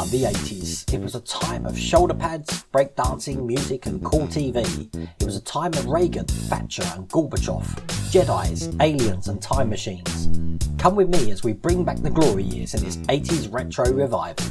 Ah, the 80s. It was a time of shoulder pads, breakdancing, music, and cool TV. It was a time of Reagan, Thatcher, and Gorbachev, Jedi's, aliens, and time machines. Come with me as we bring back the glory years in this 80s retro revival.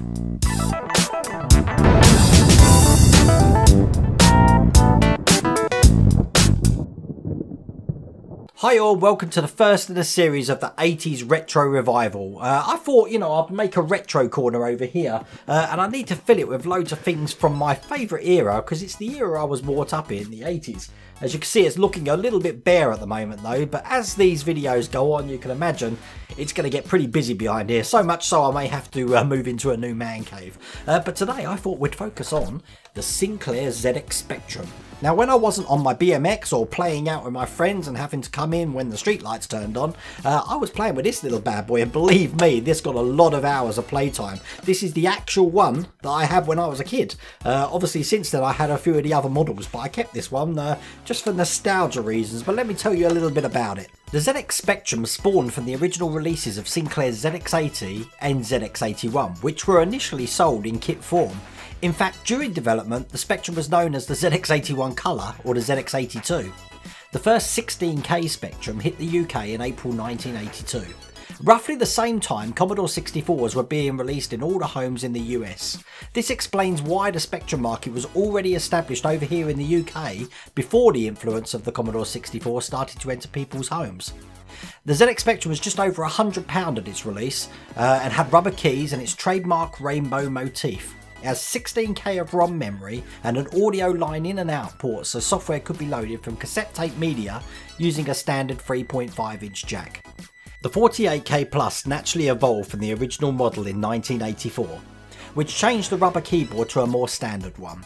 Hi all, welcome to the first in a series of the 80s retro revival. Uh, I thought, you know, I'd make a retro corner over here, uh, and I need to fill it with loads of things from my favourite era, because it's the era I was brought up in, the 80s. As you can see, it's looking a little bit bare at the moment though, but as these videos go on, you can imagine it's going to get pretty busy behind here, so much so I may have to uh, move into a new man cave. Uh, but today I thought we'd focus on the Sinclair ZX Spectrum. Now when I wasn't on my BMX or playing out with my friends and having to come in when the streetlights turned on, uh, I was playing with this little bad boy and believe me, this got a lot of hours of playtime. This is the actual one that I had when I was a kid. Uh, obviously since then I had a few of the other models, but I kept this one uh, just for nostalgia reasons, but let me tell you a little bit about it. The ZX Spectrum spawned from the original releases of Sinclair's ZX80 and ZX81, which were initially sold in kit form in fact, during development, the Spectrum was known as the ZX81 Colour or the ZX82. The first 16K Spectrum hit the UK in April 1982. Roughly the same time, Commodore 64s were being released in all the homes in the US. This explains why the Spectrum market was already established over here in the UK before the influence of the Commodore 64 started to enter people's homes. The ZX Spectrum was just over £100 at its release uh, and had rubber keys and its trademark rainbow motif. Has 16k of ROM memory and an audio line in and out port so software could be loaded from cassette tape media using a standard 3.5 inch jack. The 48k Plus naturally evolved from the original model in 1984, which changed the rubber keyboard to a more standard one.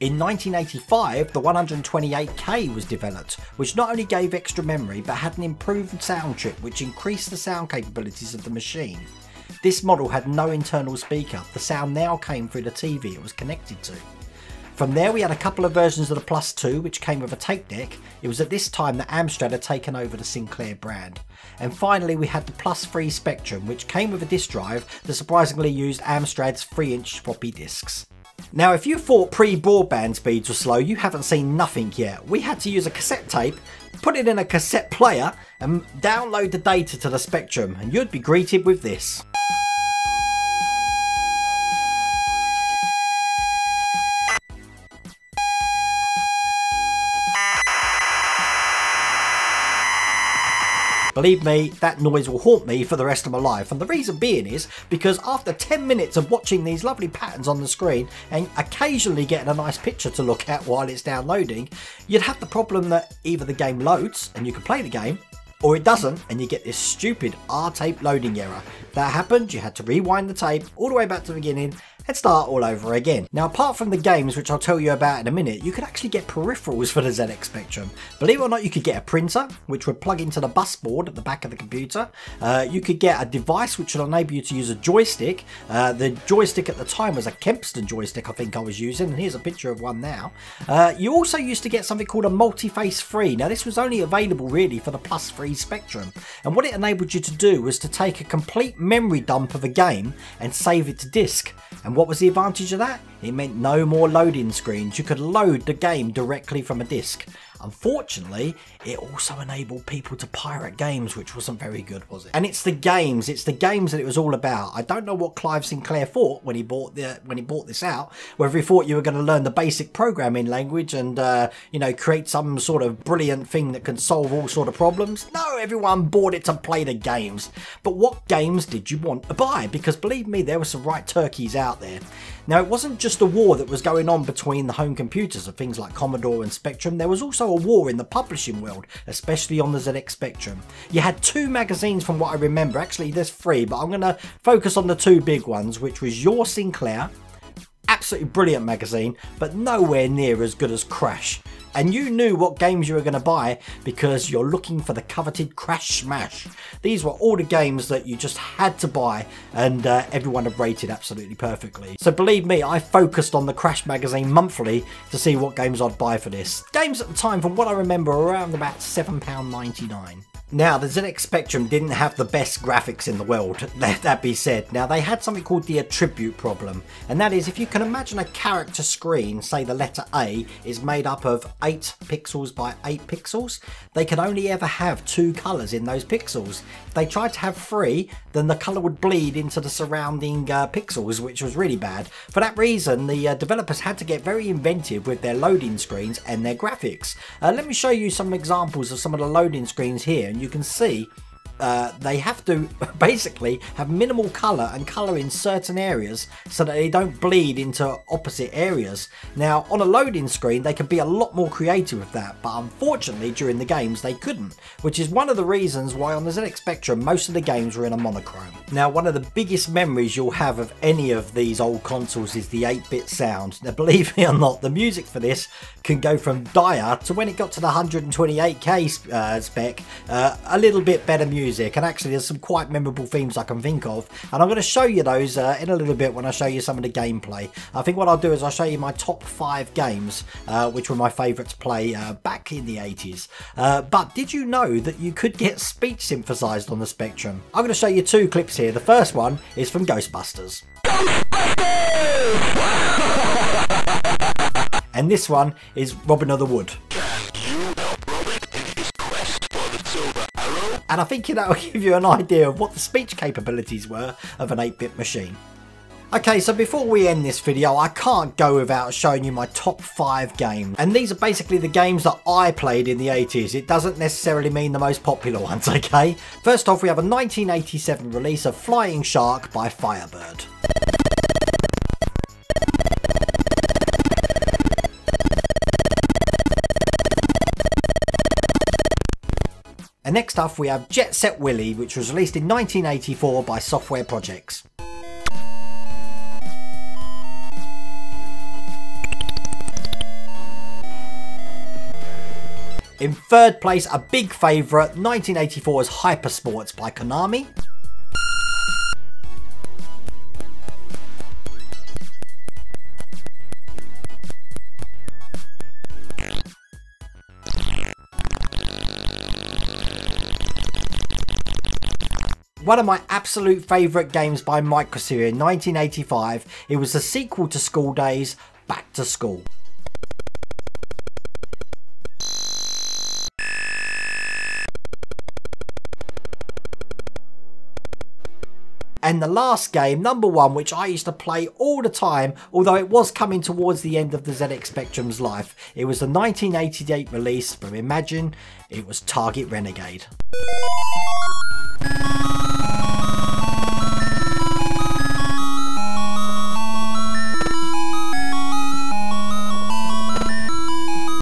In 1985, the 128K was developed, which not only gave extra memory but had an improved sound chip which increased the sound capabilities of the machine. This model had no internal speaker, the sound now came through the TV it was connected to. From there we had a couple of versions of the Plus 2 which came with a tape deck. It was at this time that Amstrad had taken over the Sinclair brand. And finally we had the Plus 3 Spectrum which came with a disk drive that surprisingly used Amstrad's 3 inch floppy disks. Now if you thought pre-broadband speeds were slow you haven't seen nothing yet. We had to use a cassette tape, put it in a cassette player and download the data to the Spectrum and you'd be greeted with this. Believe me, that noise will haunt me for the rest of my life. And the reason being is because after 10 minutes of watching these lovely patterns on the screen and occasionally getting a nice picture to look at while it's downloading, you'd have the problem that either the game loads and you can play the game, or it doesn't and you get this stupid R-tape loading error. That happened, you had to rewind the tape all the way back to the beginning and start all over again. Now apart from the games which I'll tell you about in a minute, you could actually get peripherals for the ZX Spectrum. Believe it or not you could get a printer which would plug into the bus board at the back of the computer. Uh, you could get a device which would enable you to use a joystick. Uh, the joystick at the time was a Kempston joystick I think I was using and here's a picture of one now. Uh, you also used to get something called a Multiface 3. Now this was only available really for the plus 3 Spectrum and what it enabled you to do was to take a complete memory dump of a game and save it to disk. And what was the advantage of that? It meant no more loading screens. You could load the game directly from a disk. Unfortunately, it also enabled people to pirate games, which wasn't very good, was it? And it's the games, it's the games that it was all about. I don't know what Clive Sinclair thought when he bought the when he bought this out. Whether he thought you were going to learn the basic programming language and uh, you know create some sort of brilliant thing that can solve all sort of problems. No, everyone bought it to play the games. But what games did you want to buy? Because believe me, there were some right turkeys out there. Now, it wasn't just a war that was going on between the home computers of things like Commodore and Spectrum, there was also a war in the publishing world, especially on the ZX Spectrum. You had two magazines from what I remember, actually there's three, but I'm going to focus on the two big ones, which was Your Sinclair, absolutely brilliant magazine, but nowhere near as good as Crash and you knew what games you were going to buy because you're looking for the coveted Crash Smash. These were all the games that you just had to buy and uh, everyone had rated absolutely perfectly. So believe me, I focused on the Crash magazine monthly to see what games I'd buy for this. Games at the time, from what I remember, around about £7.99. Now, the ZX Spectrum didn't have the best graphics in the world, let that be said. Now, they had something called the attribute problem, and that is if you can imagine a character screen, say the letter A, is made up of 8 pixels by 8 pixels, they could only ever have two colours in those pixels. If they tried to have three, then the colour would bleed into the surrounding uh, pixels, which was really bad. For that reason, the uh, developers had to get very inventive with their loading screens and their graphics. Uh, let me show you some examples of some of the loading screens here you can see uh, they have to basically have minimal colour and colour in certain areas so that they don't bleed into opposite areas. Now on a loading screen they could be a lot more creative with that but unfortunately during the games they couldn't which is one of the reasons why on the ZX Spectrum most of the games were in a monochrome. Now one of the biggest memories you'll have of any of these old consoles is the 8-bit sound. Now believe me or not the music for this can go from dire to when it got to the 128k uh, spec uh, a little bit better music music and actually there's some quite memorable themes I can think of and I'm going to show you those uh, in a little bit when I show you some of the gameplay. I think what I'll do is I'll show you my top five games uh, which were my favourite to play uh, back in the 80s. Uh, but did you know that you could get speech synthesized on the Spectrum? I'm going to show you two clips here. The first one is from Ghostbusters. and this one is Robin of the Wood. And I think that will give you an idea of what the speech capabilities were of an 8-bit machine. Okay, so before we end this video, I can't go without showing you my top 5 games. And these are basically the games that I played in the 80s. It doesn't necessarily mean the most popular ones, okay? First off, we have a 1987 release of Flying Shark by Firebird. And next up we have Jet Set Willy, which was released in 1984 by Software Projects. In third place, a big favourite, 1984's Hypersports by Konami. One of my absolute favourite games by Microsphere in 1985. It was the sequel to Skool Daze, Back to School. And the last game, number one, which I used to play all the time, although it was coming towards the end of the ZX Spectrum's life. It was the 1988 release from Imagine. It was Target Renegade.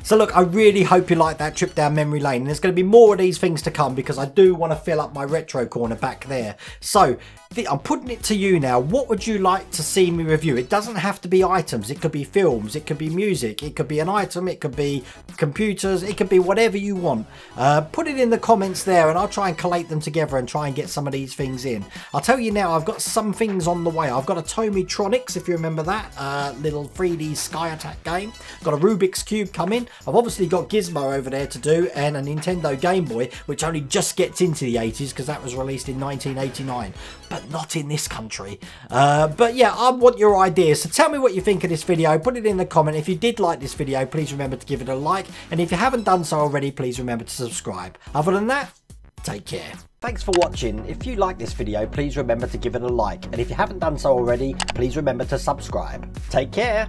So look, I really hope you like that trip down memory lane. And there's going to be more of these things to come because I do want to fill up my retro corner back there. So I'm putting it to you now. What would you like to see me review? It doesn't have to be items. It could be films. It could be music. It could be an item. It could be computers. It could be whatever you want. Uh, put it in the comments there and I'll try and collate them together and try and get some of these things in. I'll tell you now, I've got some things on the way. I've got a Tomytronics, if you remember that, uh, little 3D Sky Attack game. Got a Rubik's Cube coming. I've obviously got Gizmo over there to do and a Nintendo Game Boy, which only just gets into the 80s because that was released in 1989, but not in this country. Uh, but yeah, I want your ideas. So tell me what you think of this video. Put it in the comment. If you did like this video, please remember to give it a like. And if you haven't done so already, please remember to subscribe. Other than that, take care. Thanks for watching. If you like this video, please remember to give it a like. And if you haven't done so already, please remember to subscribe. Take care.